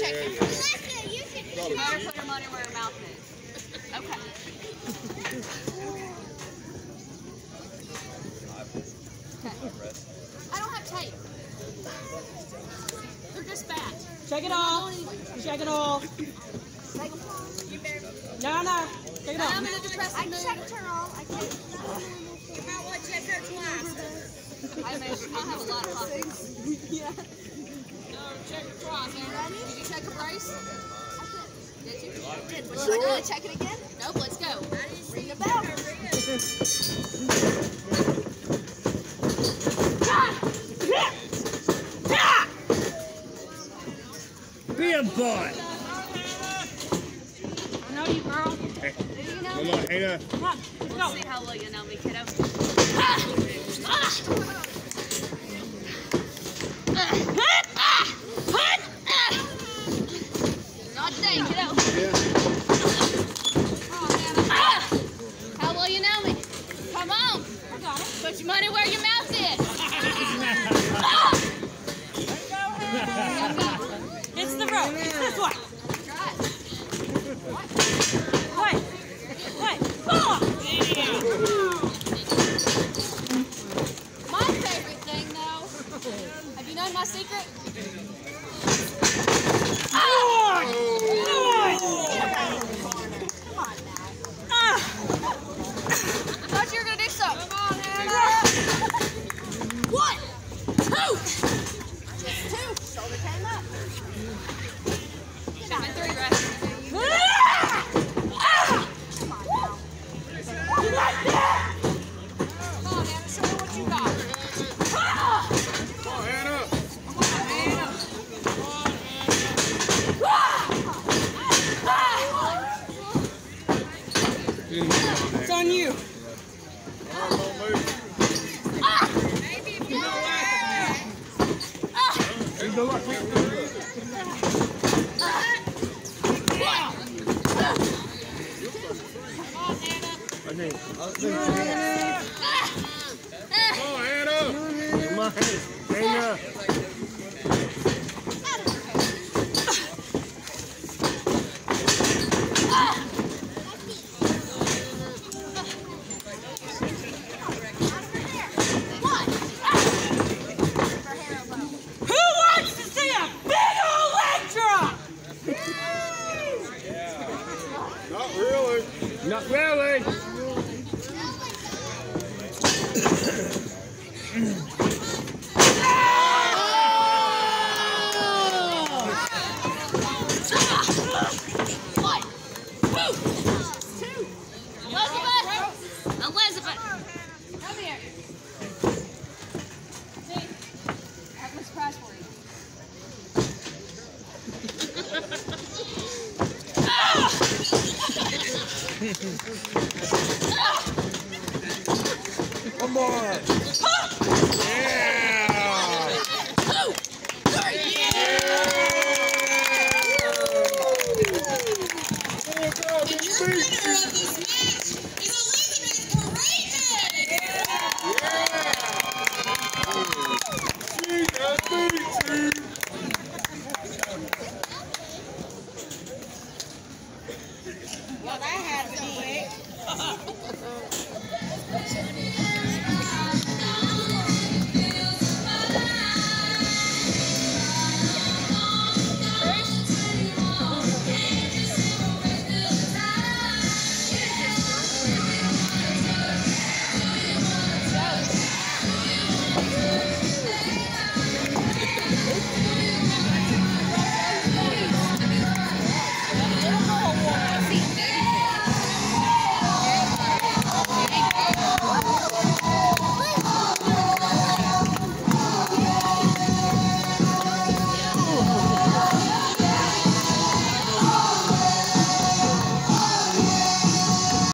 Yeah, yeah, yeah. You should Probably Better put your money where your mouth is. Okay. Okay. I don't have tape. They're just bad. Check it off. Check it off. No, no. Check it I'm off. in a depressing mood. checked her all. I checked. You might want to check her twice. I measure. I have a lot of pockets. yeah. No, check it twice. Aaron. Did you check a brace? Did you? Should I go check it again? Nope. Let's go. Ring the bell. Be a boy. I know you, girl. Come on, Hannah. Come on. Let's We'll go. see how well you know me, kiddo. Not today, kiddo. Oh, Hannah. How well you know me? Come on. I got it. Put your money where your mouth is. It's the rope. It's this way. Try it. Wait. Wait. Oh! My favorite thing, though, have you known my secret? Lord! Come on, Hannah. Come on, Hannah. Come on. Yeah.